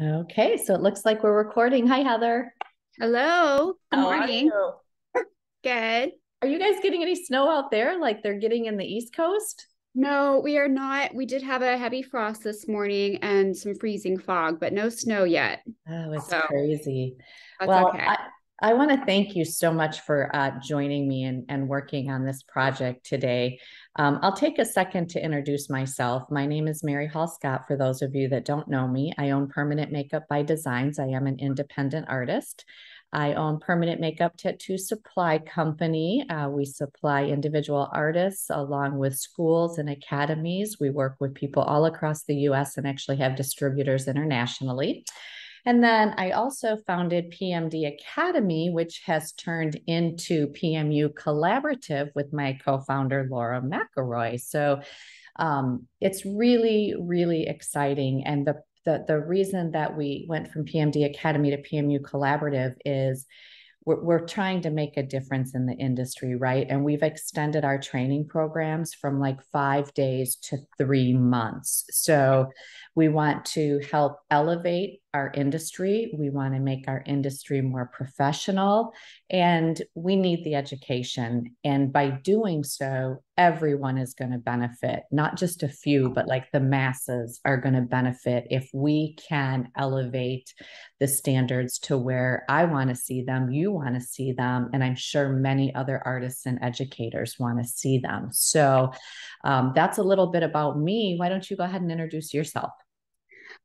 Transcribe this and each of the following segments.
Okay, so it looks like we're recording. Hi, Heather. Hello. Good How are morning. you? Good. Are you guys getting any snow out there like they're getting in the East Coast? No, we are not. We did have a heavy frost this morning and some freezing fog, but no snow yet. Oh, it's So crazy. that's Well, okay. I, I want to thank you so much for uh, joining me and, and working on this project today. Um, I'll take a second to introduce myself. My name is Mary Hall Scott. For those of you that don't know me, I own Permanent Makeup by Designs. I am an independent artist. I own Permanent Makeup Tattoo Supply Company. Uh, we supply individual artists along with schools and academies. We work with people all across the US and actually have distributors internationally. And then I also founded PMD Academy, which has turned into PMU Collaborative with my co founder, Laura McElroy. So um, it's really, really exciting. And the, the, the reason that we went from PMD Academy to PMU Collaborative is we're, we're trying to make a difference in the industry, right? And we've extended our training programs from like five days to three months. So we want to help elevate our industry. We want to make our industry more professional, and we need the education. And by doing so, everyone is going to benefit, not just a few, but like the masses are going to benefit if we can elevate the standards to where I want to see them, you want to see them, and I'm sure many other artists and educators want to see them. So um, that's a little bit about me. Why don't you go ahead and introduce yourself?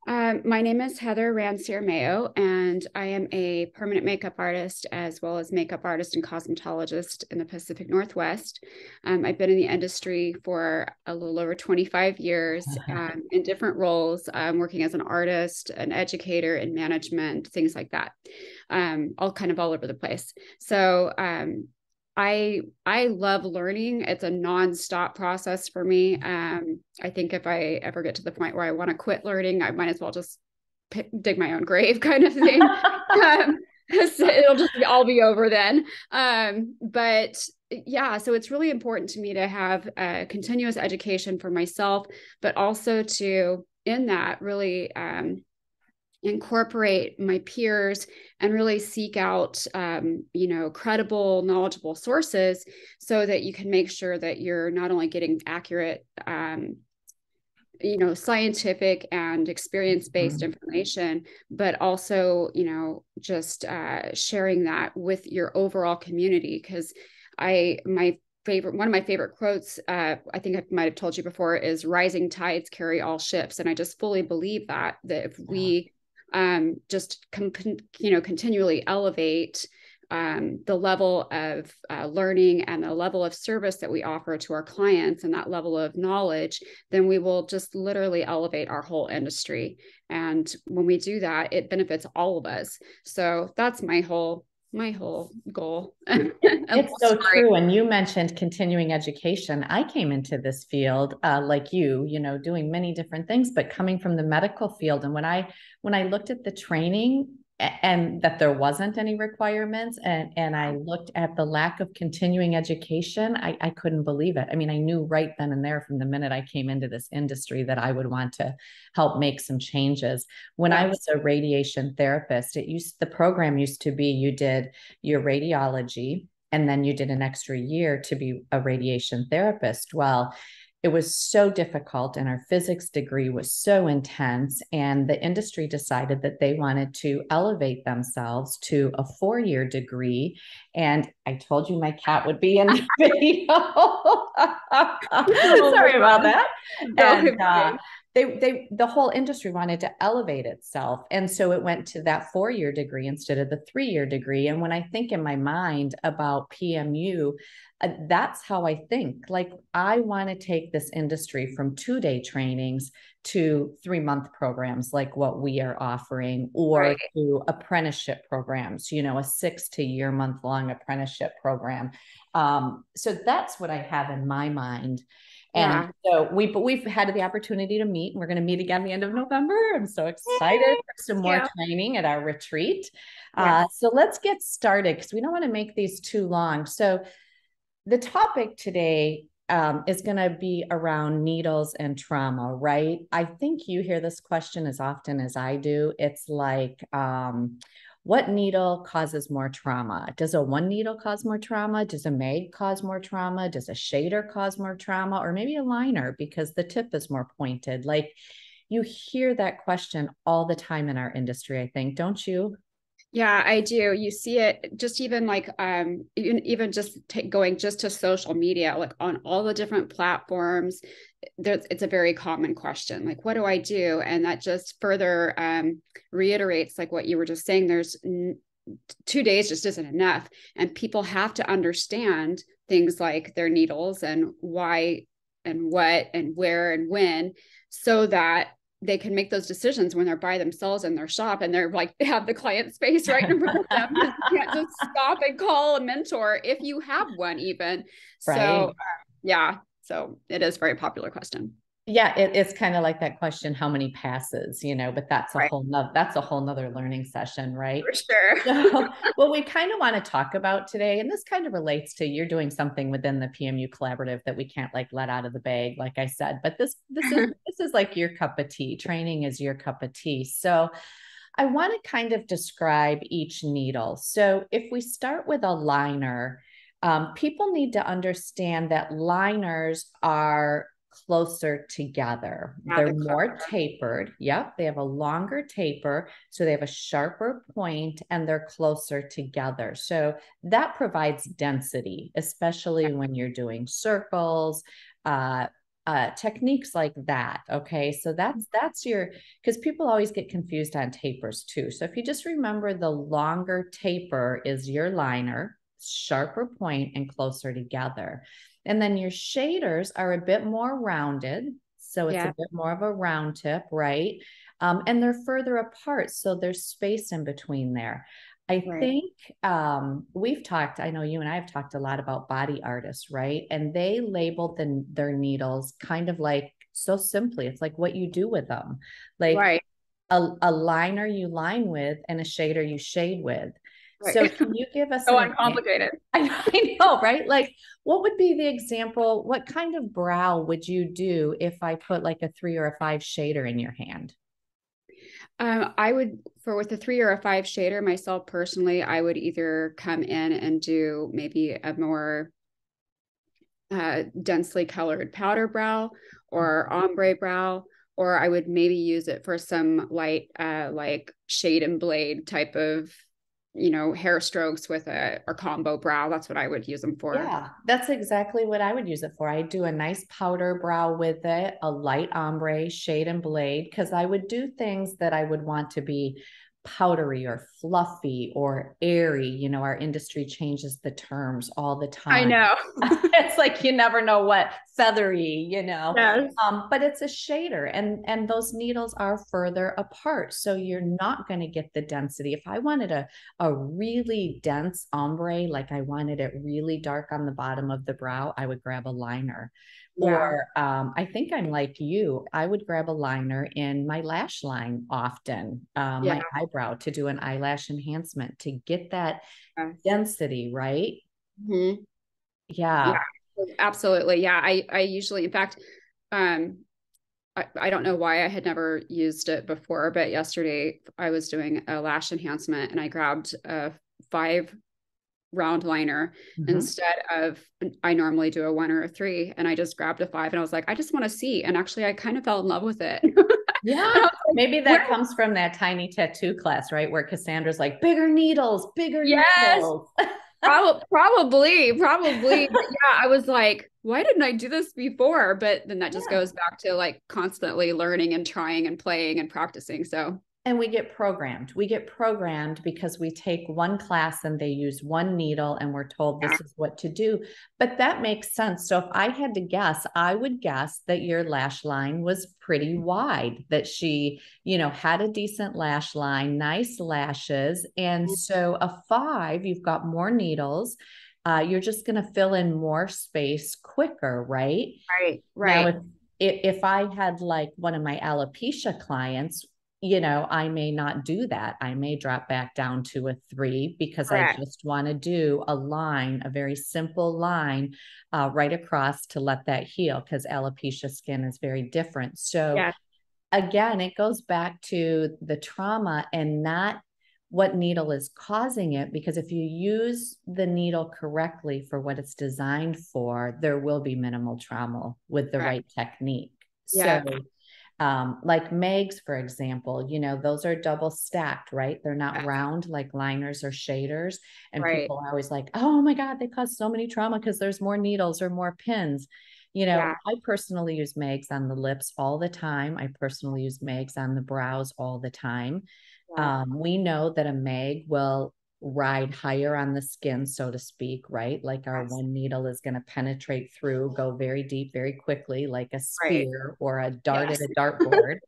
Um, my name is Heather Ransier Mayo, and I am a permanent makeup artist as well as makeup artist and cosmetologist in the Pacific Northwest. Um, I've been in the industry for a little over 25 years um, in different roles, um, working as an artist, an educator, in management, things like that, um, all kind of all over the place. So, um, I I love learning. It's a nonstop process for me. Um, I think if I ever get to the point where I want to quit learning, I might as well just pick, dig my own grave, kind of thing. um, so it'll just all be over then. Um, but yeah, so it's really important to me to have a continuous education for myself, but also to in that really um, incorporate my peers and really seek out um, you know credible knowledgeable sources so that you can make sure that you're not only getting accurate um, you know scientific and experience based mm-hmm. information but also you know just uh, sharing that with your overall community. Because i my favorite one of my favorite quotes uh, i think i might have told you before is rising tides carry all ships. And i just fully believe that that if we um, just com- you know continually elevate um, the level of uh, learning and the level of service that we offer to our clients and that level of knowledge, then we will just literally elevate our whole industry. And when we do that, it benefits all of us. So that's my whole my whole goal. it's so true. And you mentioned continuing education. I came into this field uh, like you, you know, doing many different things, but coming from the medical field. And when I when I looked at the training and that there wasn't any requirements and and i looked at the lack of continuing education I, I couldn't believe it. I mean i knew right then and there from the minute i came into this industry that i would want to help make some changes. When yes. i was a radiation therapist it used the program used to be you did your radiology and then you did an extra year to be a radiation therapist. Well it was so difficult and our physics degree was so intense and the industry decided that they wanted to elevate themselves to a four-year degree. And i told you my cat would be in the video. Sorry about that. And, uh, they they the whole industry wanted to elevate itself. And so it went to that four year degree instead of the three year degree. And when i think in my mind about pmu uh, that's how i think. Like i want to take this industry from two day trainings to three month programs like what we are offering or right. to apprenticeship programs you know a six to year month long apprenticeship program. Um, so that's what i have in my mind and yeah. so we but we've had the opportunity to meet and we're going to meet again the end of November. I'm so excited for some more yeah. training at our retreat. Yeah. Uh, so let's get started because we don't want to make these too long. So the topic today um, is going to be around needles and trauma, right? I think you hear this question as often as I do. It's like, um, what needle causes more trauma? Does a one needle cause more trauma? Does a mag cause more trauma? Does a shader cause more trauma? Or maybe a liner because the tip is more pointed? Like you hear that question all the time in our industry, I think, don't you? Yeah, I do. You see it just even like um even even just t- going just to social media, like on all the different platforms. There's it's a very common question, like what do I do? And that just further um, reiterates like what you were just saying. There's n- two days just isn't enough, and people have to understand things like their needles and why and what and where and when, so that they can make those decisions when they're by themselves in their shop and they're like they have the client space right in front of them. you can't just stop and call a mentor if you have one, even. Right. So, yeah. So it is very popular question yeah it, it's kind of like that question how many passes you know but that's a right. whole nother that's a whole nother learning session right? For sure. So, what we kind of want to talk about today and this kind of relates to you're doing something within the pmu collaborative that we can't like let out of the bag like i said but this this is this is like your cup of tea training is your cup of tea. So i want to kind of describe each needle. So if we start with a liner um, people need to understand that liners are closer together. They're more tapered. Yep. They have a longer taper. So they have a sharper point and they're closer together. So that provides density, especially when you're doing circles, uh, uh, techniques like that. Okay, so that's mm-hmm. that's your because people always get confused on tapers too. So if you just remember the longer taper is your liner, sharper point and closer together. And then your shaders are a bit more rounded. So it's yeah. a bit more of a round tip, right? Um, and they're further apart. So there's space in between there. I right. think um, we've talked, I know you and I have talked a lot about body artists, right? And they labeled the, their needles kind of like so simply. It's like what you do with them. Like right. a, a liner you line with and a shader you shade with. Right. So can you give us so uncomplicated? I know, right? Like what would be the example? What kind of brow would you do if I put like a three or a five shader in your hand? Um, I would for with a three or a five shader myself personally, I would either come in and do maybe a more uh, densely colored powder brow or ombre brow, or I would maybe use it for some light, uh, like shade and blade type of you know, hair strokes with a, a combo brow. That's what I would use them for. Yeah, that's exactly what I would use it for. I do a nice powder brow with it, a light ombre, shade and blade, because I would do things that I would want to be powdery or fluffy or airy. You know, our industry changes the terms all the time. I know. it's like you never know what feathery, you know. Yes. Um, but it's a shader and and those needles are further apart. So you're not going to get the density. If I wanted a, a really dense ombre, like I wanted it really dark on the bottom of the brow, I would grab a liner. Yeah. Or um, I think I'm like you. I would grab a liner in my lash line often, um, yeah. my eyebrow to do an eyelash enhancement to get that density, right? Mm-hmm. Yeah. yeah. Absolutely. Yeah. I, I usually, in fact, um, I, I don't know why I had never used it before, but yesterday I was doing a lash enhancement and I grabbed a five round liner mm-hmm. instead of I normally do a one or a three. And I just grabbed a five and I was like, I just want to see. And actually, I kind of fell in love with it. yeah. Like, Maybe that comes from that tiny tattoo class, right? Where Cassandra's like, bigger needles, bigger yes. needles. probably, probably. But yeah, I was like, why didn't I do this before? But then that just yeah. goes back to like constantly learning and trying and playing and practicing. So and we get programmed. We get programmed because we take one class and they use one needle and we're told this is what to do. But that makes sense. So if I had to guess, I would guess that your lash line was pretty wide, that she, you know, had a decent lash line, nice lashes. And mm-hmm. so a five, you've got more needles. Uh, you're just going to fill in more space quicker, right? Right, right. Now, if, if I had like one of my alopecia clients, you know, I may not do that. I may drop back down to a three because Correct. I just want to do a line, a very simple line uh, right across to let that heal because alopecia skin is very different. So, yeah. again, it goes back to the trauma and not what needle is causing it because if you use the needle correctly for what it's designed for there will be minimal trauma with the right, right technique yeah. so um, like mags, for example, you know, those are double stacked, right? They're not round like liners or shaders. And right. people are always like, oh my God, they cause so many trauma because there's more needles or more pins. You know, yeah. I personally use mags on the lips all the time. I personally use mags on the brows all the time. Um, we know that a mag will ride higher on the skin, so to speak, right? Like our yes. one needle is going to penetrate through, go very deep, very quickly, like a spear right. or a dart yes. at a dartboard,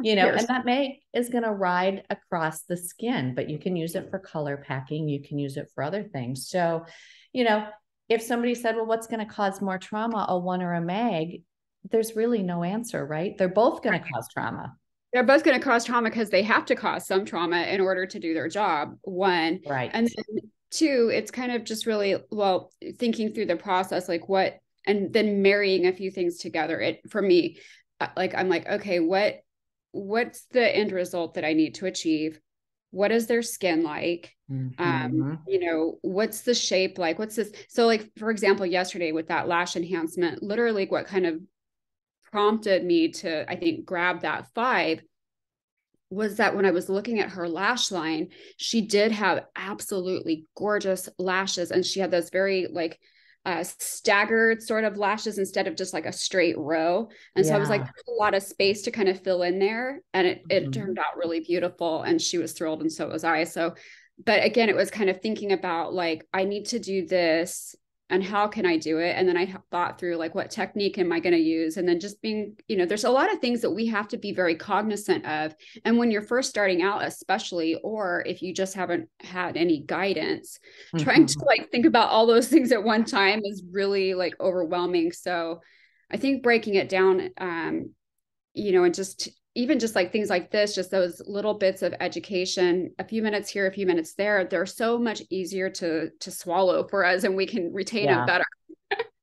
you know, and that mag is going to ride across the skin, but you can use it for color packing, you can use it for other things. So, you know, if somebody said, well, what's going to cause more trauma, a one or a mag? There's really no answer, right? They're both going to cause trauma they're both going to cause trauma because they have to cause some trauma in order to do their job one. Right. And then two it's kind of just really well thinking through the process like what and then marrying a few things together. It for me uh, like i'm like okay what what's the end result that i need to achieve? What is their skin like? Um, mm-hmm. um you know what's the shape like? What's this so like for example yesterday with that lash enhancement literally what kind of prompted me to, I think, grab that five was that when I was looking at her lash line, she did have absolutely gorgeous lashes. And she had those very like uh, staggered sort of lashes instead of just like a straight row. And yeah. so I was like, a lot of space to kind of fill in there. And it, mm-hmm. it turned out really beautiful. And she was thrilled. And so was I. So, but again, it was kind of thinking about like, I need to do this and how can I do it? And then I thought through like what technique am I going to use? And then just being, you know, there's a lot of things that we have to be very cognizant of. And when you're first starting out, especially, or if you just haven't had any guidance, mm-hmm. trying to mm-hmm. like think about all those things at one time is really like overwhelming. So I think breaking it down, um, you know, and just even just like things like this, just those little bits of education, a few minutes here, a few minutes there, they're so much easier to to swallow for us and we can retain yeah. it better.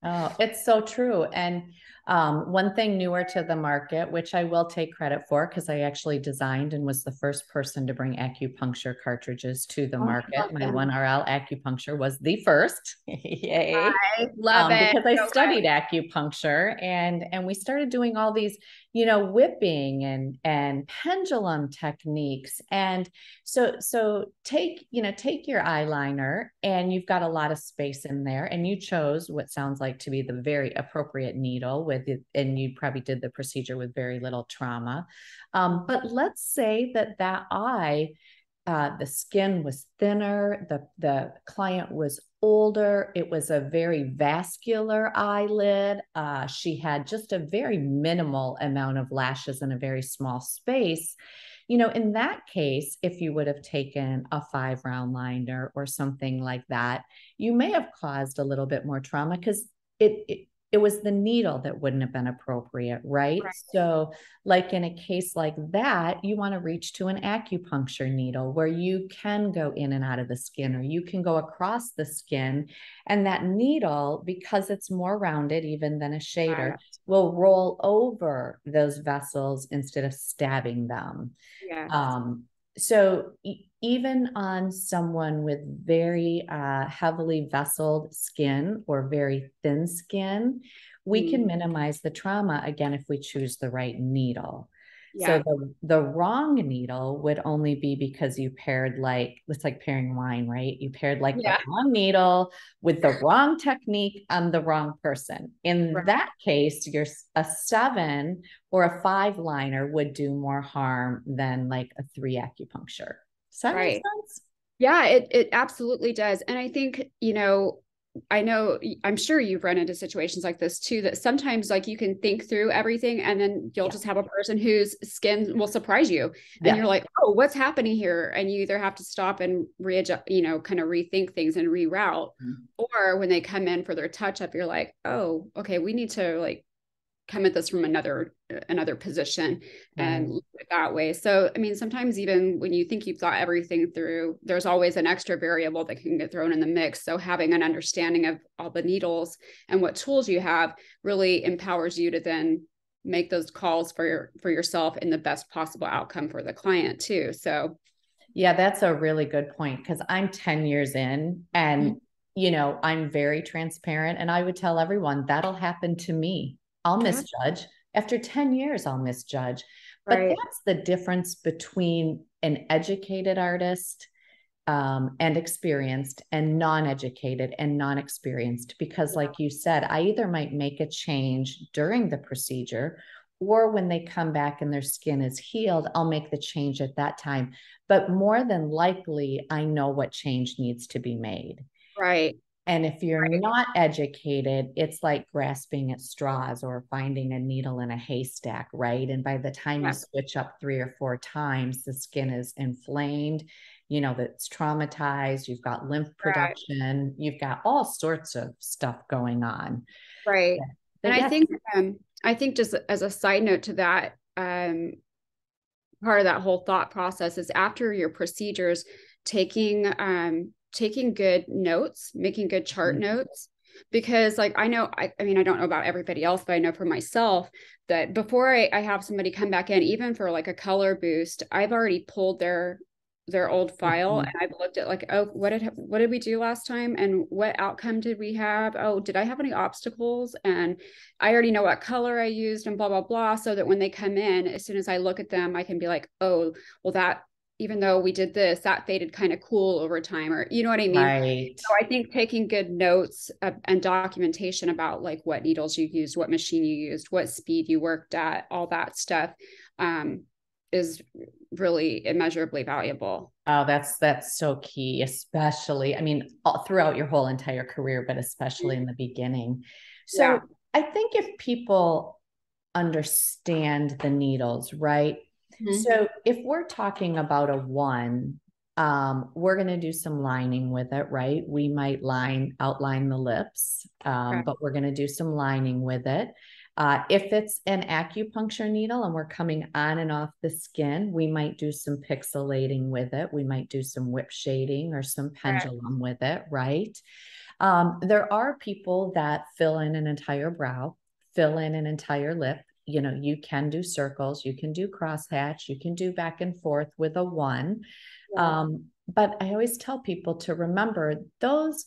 oh, it's so true. And um, one thing newer to the market, which I will take credit for because I actually designed and was the first person to bring acupuncture cartridges to the oh, market. My 1RL acupuncture was the first. Yay. I love um, it. Because I so studied acupuncture and and we started doing all these you know whipping and and pendulum techniques. And so so take you know take your eyeliner and you've got a lot of space in there. And you chose what sounds like to be the very appropriate needle with it and you probably did the procedure with very little trauma. Um, but let's say that that eye uh, the skin was thinner the the client was older. It was a very vascular eyelid. Uh, she had just a very minimal amount of lashes in a very small space. You know, in that case, if you would have taken a five round liner or something like that, you may have caused a little bit more trauma because it, it it was the needle that wouldn't have been appropriate, right? right? So, like in a case like that, you want to reach to an acupuncture needle where you can go in and out of the skin or you can go across the skin. And that needle, because it's more rounded even than a shader, right. will roll over those vessels instead of stabbing them. Yes. Um, so, even on someone with very uh, heavily vesseled skin or very thin skin, we mm. can minimize the trauma again if we choose the right needle. Yeah. So the, the wrong needle would only be because you paired like it's like pairing wine, right? You paired like yeah. the wrong needle with the wrong technique on the wrong person. In right. that case, you're a seven or a five liner would do more harm than like a three acupuncture. Does that right. make sense? Yeah, it it absolutely does. And I think, you know, I know I'm sure you've run into situations like this too that sometimes like you can think through everything and then you'll yeah. just have a person whose skin will surprise you and yeah. you're like oh what's happening here and you either have to stop and readjust you know kind of rethink things and reroute mm-hmm. or when they come in for their touch up you're like oh okay we need to like come at this from another another position and look that way. So i mean sometimes even when you think you've thought everything through there's always an extra variable that can get thrown in the mix. So having an understanding of all the needles and what tools you have really empowers you to then make those calls for your for yourself in the best possible outcome for the client too. So yeah that's a really good point because i'm 10 years in and mm-hmm. you know i'm very transparent and i would tell everyone that'll happen to me I'll misjudge. After 10 years, I'll misjudge. But right. that's the difference between an educated artist um, and experienced and non educated and non experienced. Because, like you said, I either might make a change during the procedure or when they come back and their skin is healed, I'll make the change at that time. But more than likely, I know what change needs to be made. Right. And if you're right. not educated, it's like grasping at straws or finding a needle in a haystack, right? And by the time yeah. you switch up three or four times, the skin is inflamed, you know, that's traumatized, you've got lymph production, right. you've got all sorts of stuff going on. Right. But and yeah. I think um I think just as a side note to that, um part of that whole thought process is after your procedures, taking um taking good notes, making good chart mm-hmm. notes. Because, like, I know, I, I, mean, I don't know about everybody else, but I know for myself that before I, I have somebody come back in, even for like a color boost, I've already pulled their their old file mm-hmm. and I've looked at like, oh, what did what did we do last time and what outcome did we have? Oh, did I have any obstacles? And I already know what color I used and blah blah blah. So that when they come in, as soon as I look at them, I can be like, oh, well that even though we did this, that faded kind of cool over time, or you know what I mean? Right. So I think taking good notes uh, and documentation about like what needles you used, what machine you used, what speed you worked at, all that stuff um, is really immeasurably valuable. Oh, that's that's so key, especially I mean all, throughout your whole entire career, but especially in the beginning. So yeah. I think if people understand the needles, right? Mm-hmm. So if we're talking about a one, um, we're going to do some lining with it, right? We might line, outline the lips, um, right. but we're going to do some lining with it. Uh, if it's an acupuncture needle and we're coming on and off the skin, we might do some pixelating with it. We might do some whip shading or some pendulum right. with it, right? Um, there are people that fill in an entire brow, fill in an entire lip, you know you can do circles you can do crosshatch you can do back and forth with a one yeah. um, but i always tell people to remember those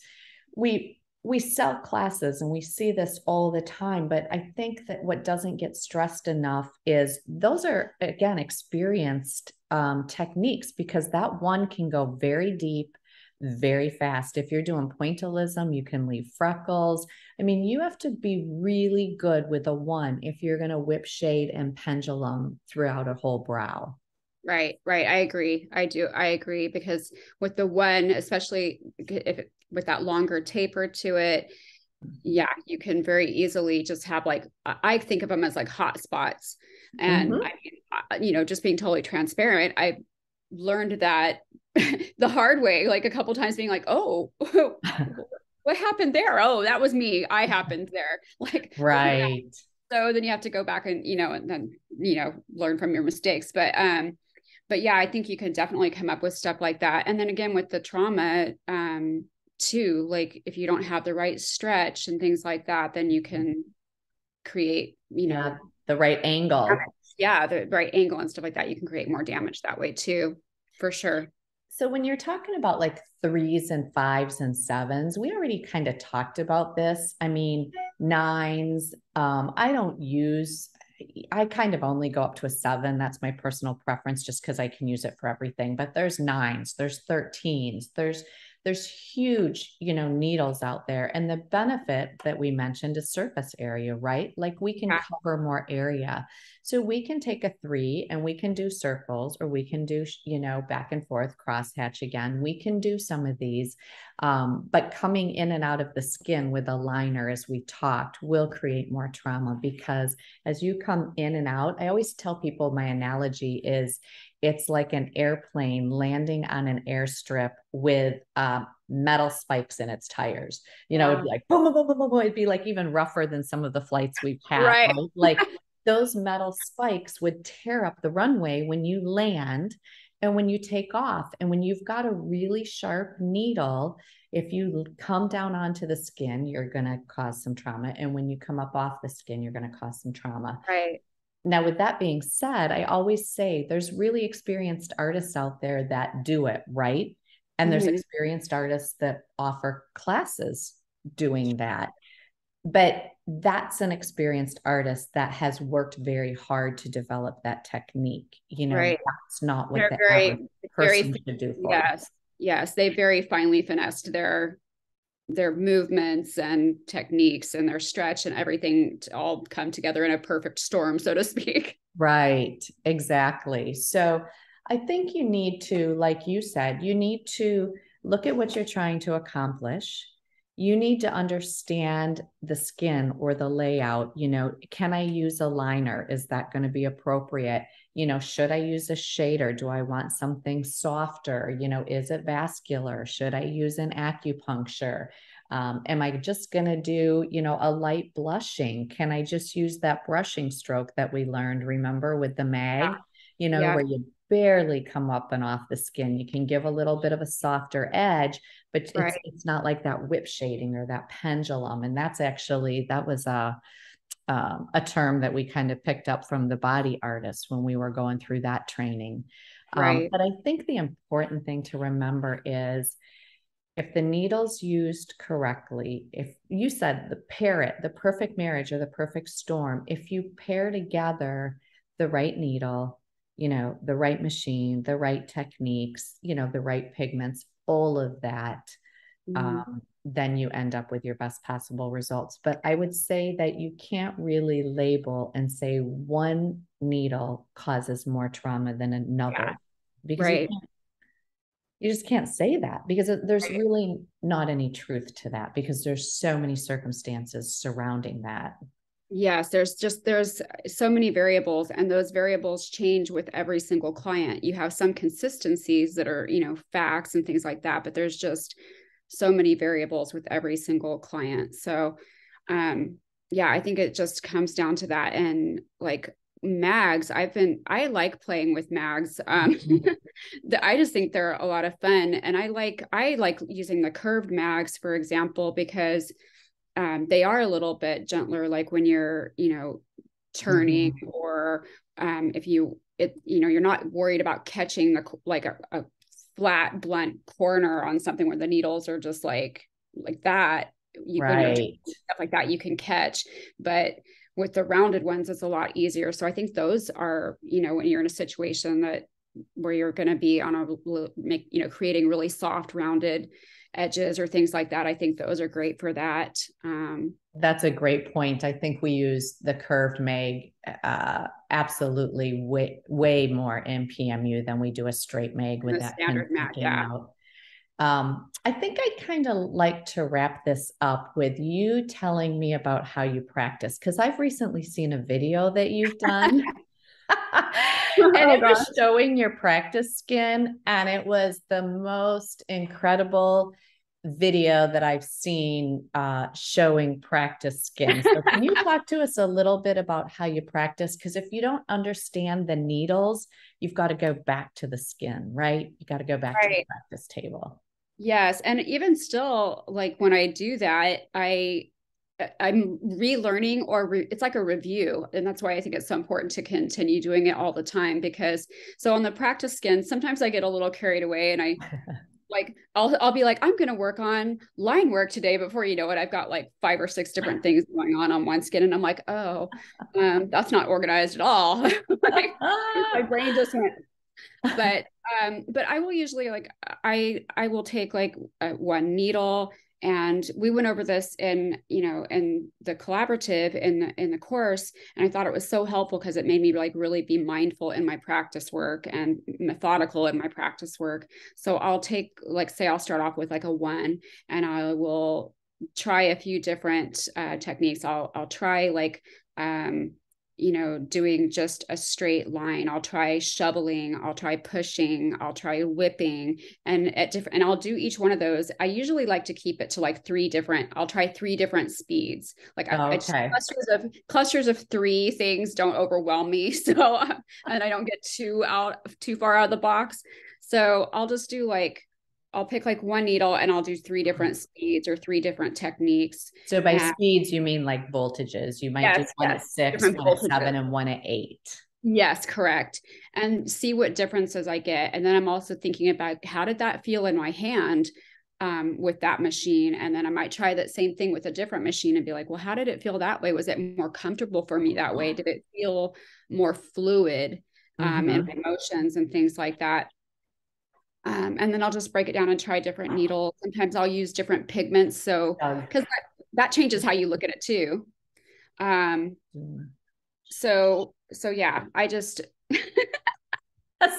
we we sell classes and we see this all the time but i think that what doesn't get stressed enough is those are again experienced um, techniques because that one can go very deep very fast. If you're doing pointillism, you can leave freckles. I mean, you have to be really good with a one if you're going to whip shade and pendulum throughout a whole brow. Right, right. I agree. I do. I agree because with the one, especially if it, with that longer taper to it, yeah, you can very easily just have like I think of them as like hot spots. And mm-hmm. I mean, you know, just being totally transparent, I learned that the hard way, like a couple times being like, oh, what happened there? Oh, that was me. I happened there. Like, right. So then you have to go back and, you know, and then, you know, learn from your mistakes. But, um, but yeah, I think you can definitely come up with stuff like that. And then again, with the trauma, um, too, like if you don't have the right stretch and things like that, then you can create, you know, yeah, the right angle. Yeah, the right angle and stuff like that. You can create more damage that way too, for sure. So when you're talking about like threes and fives and sevens, we already kind of talked about this. I mean, nines, um, I don't use I kind of only go up to a seven. That's my personal preference just because I can use it for everything. But there's nines, there's 13s, there's there's huge you know needles out there. And the benefit that we mentioned is surface area right? Like we can yeah. cover more area. So we can take a three and we can do circles or we can do you know back and forth crosshatch again. We can do some of these um, but coming in and out of the skin with a liner as we talked will create more trauma because as you come in and out i always tell people my analogy is it's like an airplane landing on an airstrip with uh, metal spikes in its tires. You know, it'd be like boom, boom, boom, boom, boom. It'd be like even rougher than some of the flights we've had. Right. right? Like those metal spikes would tear up the runway when you land and when you take off. And when you've got a really sharp needle, if you come down onto the skin, you're going to cause some trauma. And when you come up off the skin, you're going to cause some trauma. Right. Now, with that being said, I always say there's really experienced artists out there that do it right. And mm-hmm. there's experienced artists that offer classes doing that. But that's an experienced artist that has worked very hard to develop that technique. You know, right. that's not what They're the very, person very, should do. yes, yes, they very finely finessed their their movements and techniques and their stretch and everything to all come together in a perfect storm, so to speak. Right, exactly. So I think you need to, like you said, you need to look at what you're trying to accomplish you need to understand the skin or the layout. You know, can I use a liner? Is that going to be appropriate? You know, should I use a shader? Do I want something softer? You know, is it vascular? Should I use an acupuncture? Um, am I just going to do, you know, a light blushing? Can I just use that brushing stroke that we learned, remember, with the mag? You know, yeah. where you barely come up and off the skin. You can give a little bit of a softer edge, but right. it's, it's not like that whip shading or that pendulum. And that's actually, that was a, um, a term that we kind of picked up from the body artists when we were going through that training. Um, right. Um, but I think the important thing to remember is if the needle's used correctly, if you said the parrot, the perfect marriage or the perfect storm, if you pair together the right needle, you know, the right machine, the right techniques, you know, the right pigments, all of that, mm-hmm. um, then you end up with your best possible results. But I would say that you can't really label and say one needle causes more trauma than another yeah. because right. you, you, just can't say that because there's right. really not any truth to that because there's so many circumstances surrounding that yes there's just there's so many variables and those variables change with every single client you have some consistencies that are you know facts and things like that but there's just so many variables with every single client so um yeah i think it just comes down to that and like mags i've been i like playing with mags um mm-hmm. i just think they're a lot of fun and i like i like using the curved mags for example because um, they are a little bit gentler like when you're you know turning mm-hmm. or um, if you it you know you're not worried about catching the like a, a flat blunt corner on something where the needles are just like like that you right. stuff like that you can catch but with the rounded ones it's a lot easier so i think those are you know when you're in a situation that where you're going to be on a make you know creating really soft rounded edges or things like that. I think those are great for that. Um, That's a great point. I think we use the curved mag uh, absolutely way, way more in PMU than we do a straight mag with that standard mag. Yeah. Out. Um, I think I'd kind of like to wrap this up with you telling me about how you practice because I've recently seen a video that you've done. and oh, it gosh. was showing your practice skin, and it was the most incredible video that I've seen uh, showing practice skin. So, can you talk to us a little bit about how you practice? Because if you don't understand the needles, you've got to go back to the skin, right? You got to go back right. to the practice table. Yes. And even still, like when I do that, I I'm relearning or re- it's like a review. And that's why I think it's so important to continue doing it all the time because so on the practice skin, sometimes I get a little carried away and I like I'll I'll be like I'm going to work on line work today before you know it I've got like five or six different things going on on one skin and I'm like oh um, that's not organized at all like, my brain just went but um but I will usually like I I will take like uh, one needle and we went over this in you know in the collaborative in the in the course and i thought it was so helpful because it made me like really be mindful in my practice work and methodical in my practice work. So i'll take like say i'll start off with like a one and i will try a few different uh, techniques. I'll i'll try like um you know, doing just a straight line. I'll try shoveling, I'll try pushing, I'll try whipping and at different and I'll do each one of those. I usually like to keep it to like three different, I'll try three different speeds. Like oh, I, okay. I clusters of clusters of three things don't overwhelm me. So and I don't get too out too far out of the box. So I'll just do like I'll pick like one needle and I'll do three different speeds or three different techniques. So by and, speeds, you mean like voltages. You might yes, do one yes, at six, one voltages. at seven, and one at eight. Yes, correct. And see what differences I get. And then I'm also thinking about how did that feel in my hand um, with that machine? And then I might try that same thing with a different machine and be like, well, how did it feel that way? Was it more comfortable for me that way? Did it feel more fluid um, mm-hmm. in my motions and things like that? Um, and then I'll just break it down and try different needles. Sometimes I'll use different pigments. So, because that, that, changes how you look at it too. Um, so, so yeah, I just.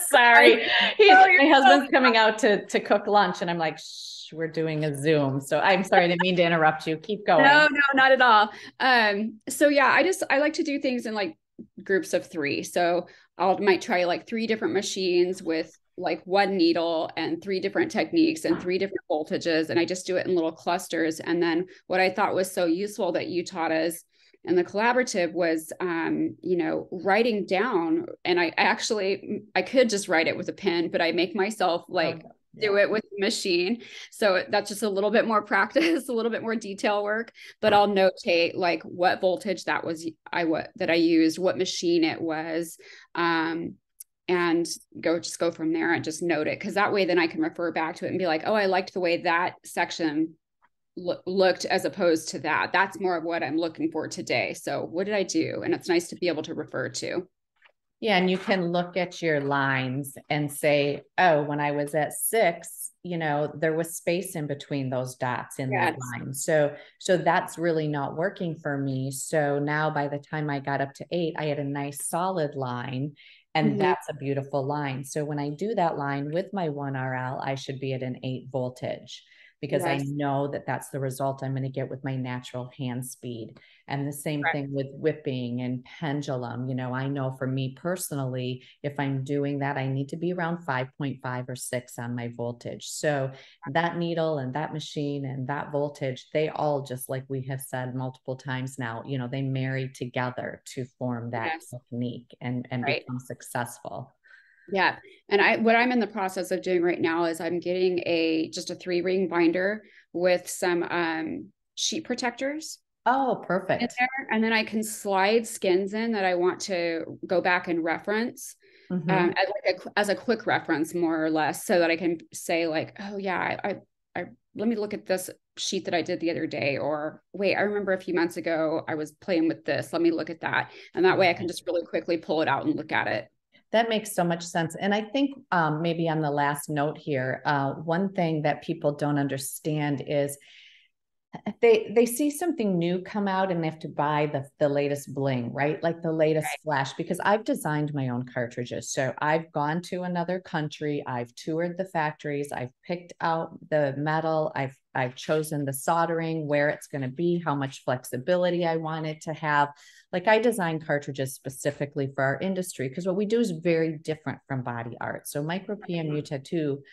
Sorry, oh, my husband's so coming out to to cook lunch, and I'm like, Shh, we're doing a Zoom. So I'm sorry, I didn't mean to interrupt you. Keep going. No, no, not at all. Um, so yeah, I just I like to do things in like groups of three. So I'll might try like three different machines with like one needle and three different techniques and three different voltages and i just do it in little clusters. And then what i thought was so useful that you taught us in the collaborative was um, you know writing down and i actually i could just write it with a pen but i make myself like okay. yeah. do it with a machine. So that's just a little bit more practice a little bit more detail work but i'll notate like what voltage that was i what that i used what machine it was. Um, and go just go from there and just note it because that way then I can refer back to it and be like, oh, I liked the way that section lo- looked as opposed to that. That's more of what I'm looking for today. So what did I do? And it's nice to be able to refer to. Yeah, and you can look at your lines and say, oh, when I was at six, you know, there was space in between those dots in yes. that line. So, so that's really not working for me. So now by the time I got up to eight, I had a nice solid line and mm-hmm. that's a beautiful line. So when I do that line with my 1RL, I should be at an 8 voltage because yes. I know that that's the result I'm going to get with my natural hand speed. And the same right. thing with whipping and pendulum. You know, I know for me personally, if I'm doing that, I need to be around 5.5 or 6 on my voltage. So that needle and that machine and that voltage, they all just like we have said multiple times now, you know, they marry together to form that yes. technique and, and right. become successful. Yeah. And I what I'm in the process of doing right now is I'm getting a just a three ring binder with some um sheet protectors. Oh, perfect. And then I can slide skins in that I want to go back and reference. Mm-hmm. Um, as, like a, as a quick reference, more or less, so that I can say like, oh yeah, I, I, I let me look at this sheet that I did the other day, or wait, I remember a few months ago I was playing with this. Let me look at that, and that way I can just really quickly pull it out and look at it. That makes so much sense. And I think um, maybe on the last note here, uh, one thing that people don't understand is they they see something new come out and they have to buy the the latest bling right like the latest right. flash because i've designed my own cartridges so i've gone to another country i've toured the factories i've picked out the metal i've i've chosen the soldering where it's going to be how much flexibility i want it to have like I design cartridges specifically for our industry because what we do is very different from body art. So micro PMU mm-hmm. tattoo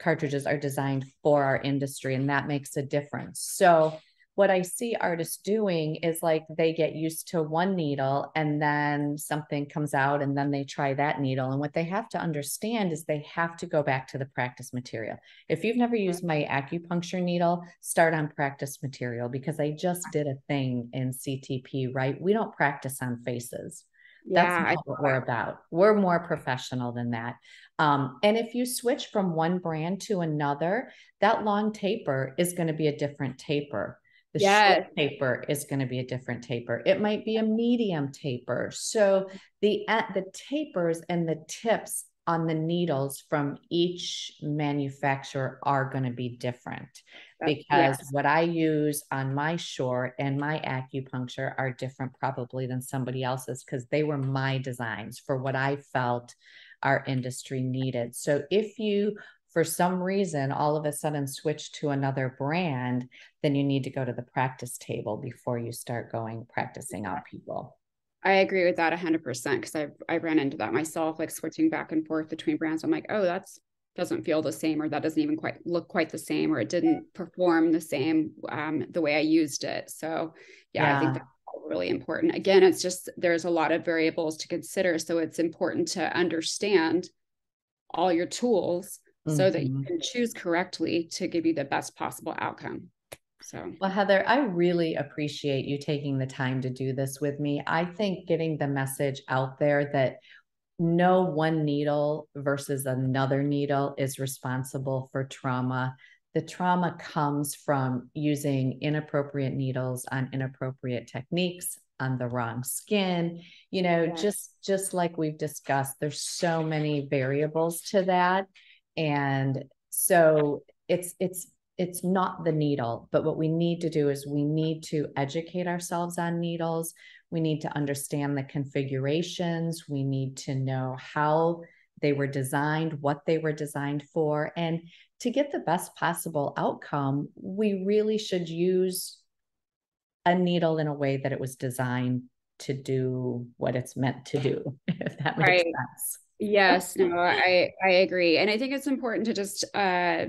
cartridges are designed for our industry and that makes a difference. So what I see artists doing is like they get used to one needle and then something comes out and then they try that needle. And what they have to understand is they have to go back to the practice material. If you've never used my acupuncture needle, start on practice material because I just did a thing in CTP, right? We don't practice on faces. That's yeah, not what we're about. We're more professional than that. Um, and if you switch from one brand to another, that long taper is going to be a different taper the yes. short taper is going to be a different taper. It might be a medium taper. So the the tapers and the tips on the needles from each manufacturer are going to be different uh, because yes. what I use on my short and my acupuncture are different probably than somebody else's because they were my designs for what I felt our industry needed. So if you for some reason all of a sudden switch to another brand, then you need to go to the practice table before you start going practicing on people. I agree with that 100% because I I ran into that myself, like switching back and forth between brands. I'm like, oh, that's doesn't feel the same, or that doesn't even quite look quite the same, or it didn't perform the same um, the way I used it. So, yeah, yeah. I think that's really important. Again, it's just there's a lot of variables to consider, so it's important to understand all your tools mm-hmm. so that you mm-hmm. can choose correctly to give you the best possible outcome. So, well, Heather, I really appreciate you taking the time to do this with me. I think getting the message out there that no one needle versus another needle is responsible for trauma. The trauma comes from using inappropriate needles on inappropriate techniques on the wrong skin you know yes. just just like we've discussed there's so many variables to that and so it's it's it's not the needle but what we need to do is we need to educate ourselves on needles. We need to understand the configurations. We need to know how they were designed what they were designed for. And to get the best possible outcome we really should use a needle in a way that it was designed to do what it's meant to do if that makes right. sense. Yes no i i agree. And i think it's important to just uh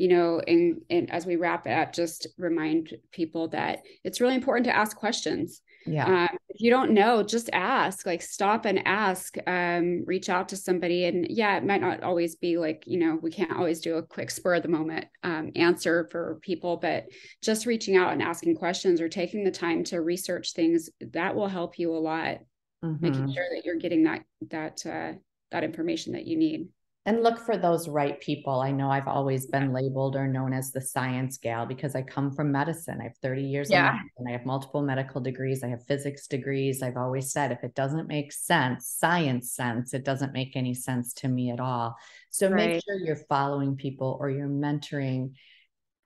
you know, and, and as we wrap it up, just remind people that it's really important to ask questions. Yeah. Um, if you don't know, just ask, like stop and ask, um, reach out to somebody. And yeah, it might not always be like, you know, we can't always do a quick spur of the moment um, answer for people, but just reaching out and asking questions or taking the time to research things that will help you a lot, mm-hmm. making sure that you're getting that, that, uh, that information that you need and look for those right people. I know I've always been labeled or known as the science gal because I come from medicine. I have 30 years yeah. and I have multiple medical degrees. I have physics degrees. I've always said if it doesn't make sense, science sense, it doesn't make any sense to me at all. So right. make sure you're following people or you're mentoring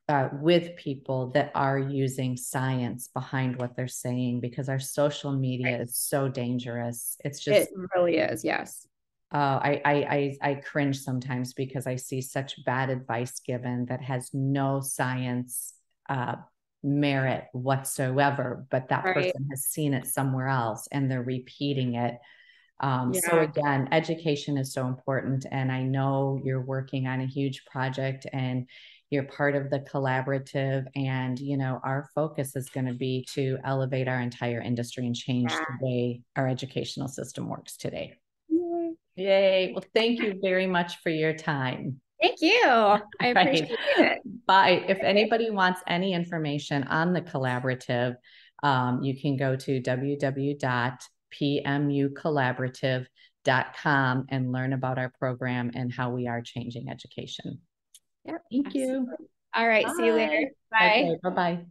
uh, with people that are using science behind what they're saying because our social media right. is so dangerous. It's just it really is, yes uh, I, I I cringe sometimes because I see such bad advice given that has no science uh, merit whatsoever, but that right. person has seen it somewhere else and they're repeating it. Um, yeah. So again, education is so important, and I know you're working on a huge project and you're part of the collaborative and you know our focus is going to be to elevate our entire industry and change yeah. the way our educational system works today Yay. Well, thank you very much for your time. Thank you. I appreciate right. it. Bye. If anybody wants any information on the collaborative, um, you can go to www.pmucollaborative.com and learn about our program and how we are changing education. Yep. Thank Absolutely. you. All right. Bye. See you later. Bye. Okay, bye bye.